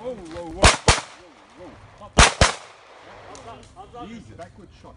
Whoa, whoa, whoa. Whoa, whoa. Up, up, up. Up, up, up. Jesus, Backward shot.